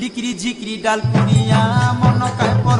লিকরি ঝিকরি ডাল পুরিয়া মন কায় পর